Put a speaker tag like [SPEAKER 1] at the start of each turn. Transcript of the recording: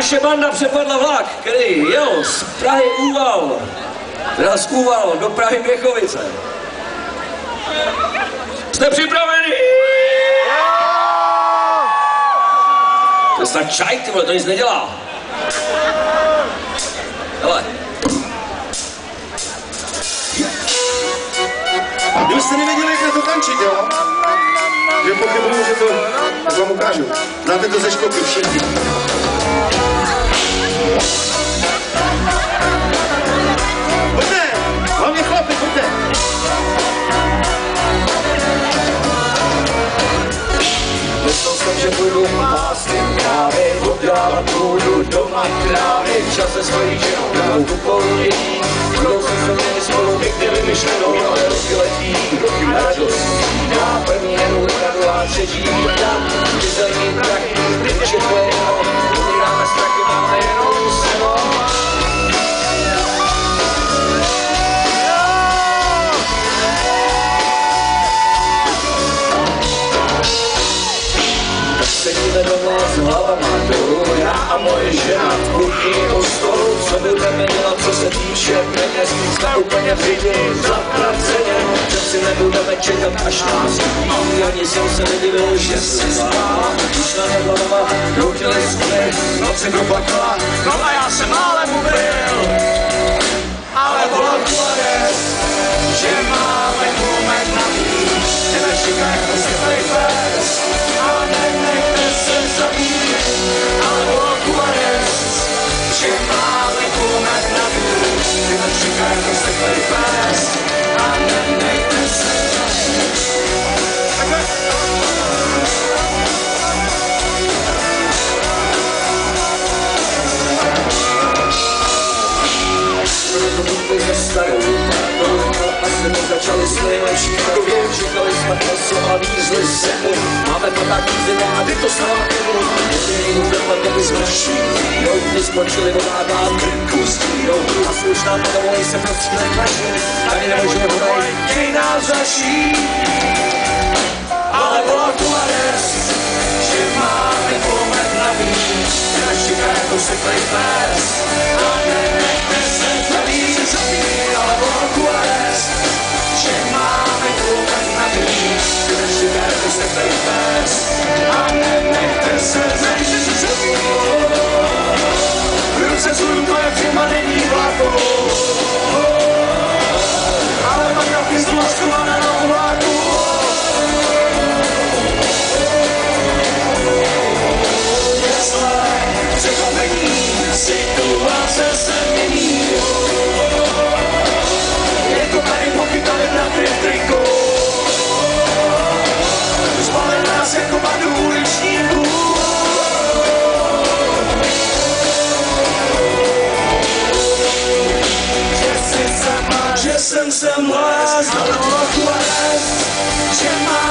[SPEAKER 1] naše banda přepadla vlak, který jel z Prahy Úval, teda z Úval do Prahy Měchovice. Jste připraveni? To je snad čaj, ty vole, to nic nedělá. Hele.
[SPEAKER 2] Kdybyste nevěděli, jak na to tančit, jo? Že pochybuju, že to, tak vám ukážu. Znáte to ze školky všichni.
[SPEAKER 1] Že budu pásty krávy, oddávat půdu doma krávy, v čase svojí ženou dát tu polí. Budou se se měli spolu někdy vymyšlenou, ale roky letí, radost dá první henu, ta druhá třetí Doma s hlavama dolů, já a moje žena v kuchyni u stolu, co budeme dělat, co se týče peněz, jsme úplně přijdi zatraceně, že si nebudeme čekat, až nás uvidí, ani jsem se nedivil, že si spála, když na nebo doma doutili jsme, noci dopakla, no a já jsem málem ubyl, začali s nejlepší takově Čekali jsme koso a vízli se mu. Máme to tak zimu a ty to stále nebo Jediný udrle kdyby zvrší Jo, ty skončili dodává krku s dírou A slušná podovolí se prostě neklaší Tady nemůžeme hodaj, kdy nás zaší. Ale byla tu adres, že máme pomet navíc Že nás čeká jako světlej pes nenechte se zabít V ruce zůru to je přimanený vlaku že jsem sem les, ale trochu les, že